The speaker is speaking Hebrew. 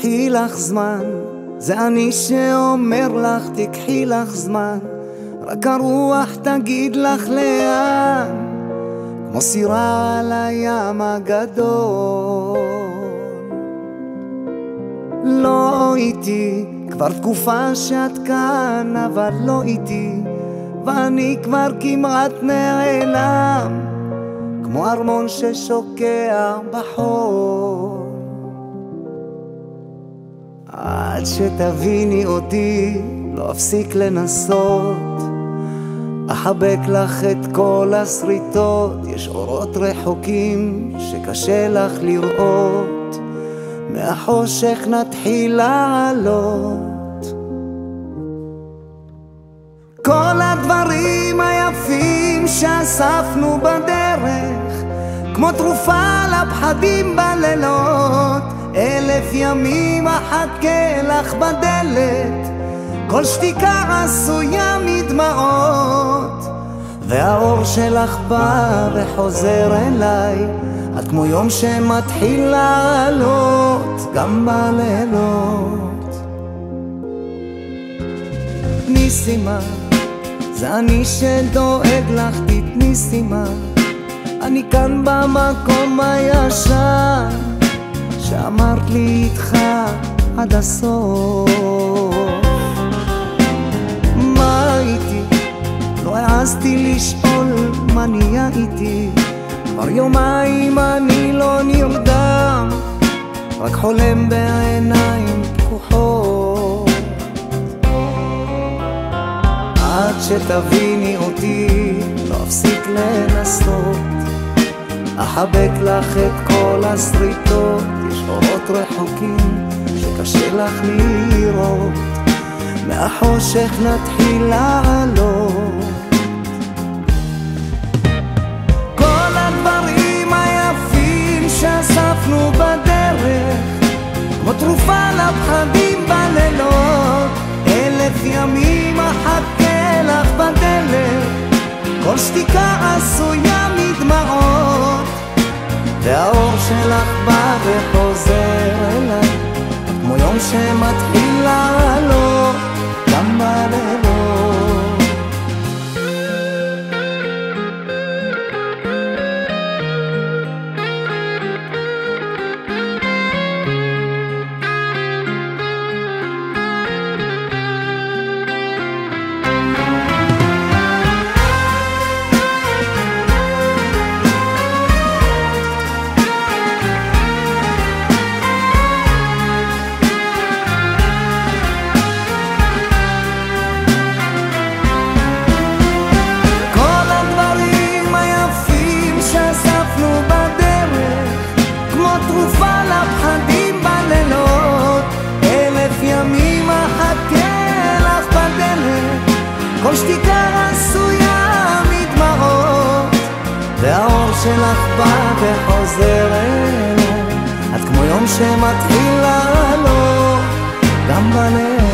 תיקחי לך זמן, זה אני שאומר לך תיקחי לך זמן, רק הרוח תגיד לך לאן, כמו סירה על הים הגדול. לא איתי, כבר תקופה שאת כאן, אבל לא איתי, ואני כבר כמעט נעלם, כמו ארמון ששוקע בחור. עד שתביני אותי, לא אפסיק לנסות. אחבק לך את כל השריטות, יש אורות רחוקים שקשה לך לראות. מהחושך נתחיל לעלות. כל הדברים היפים שאספנו בדרך, כמו תרופה לפחדים בלילות, אלף ימים אחכה לך בדלת, כל שתיקה עשויה מדמעות, והאור שלך בא וחוזר אליי, את כמו יום שמתחיל לעלות גם בלילות. ניסימה, זה אני שדואג לך, תתני סימה, אני כאן במקום הישן, שאמרת לי איתך עד הסוף. מה איתי? לא העזתי לשאול מה נהיה איתי כבר יומיים אני לא נרדם, רק חולם בעיניים פקוחות. עד שתביני אותי, לא אפסיק לנסות. אחבק לך את כל השריטות, יש אורות רחוקים שקשה לך לראות. מהחושך נתחיל לעלות. שאספנו בדרך, כמו תרופה לפחדים בלילות, אלף ימים אחכה לך בדלת, כל שתיקה עשויה מדמעות, והאור שלך בא וחוזר כל שתיקה עשויה מדמעות, והאור שלך בא וחוזר אליי, את כמו יום שמתחיל לעלות, גם בלב.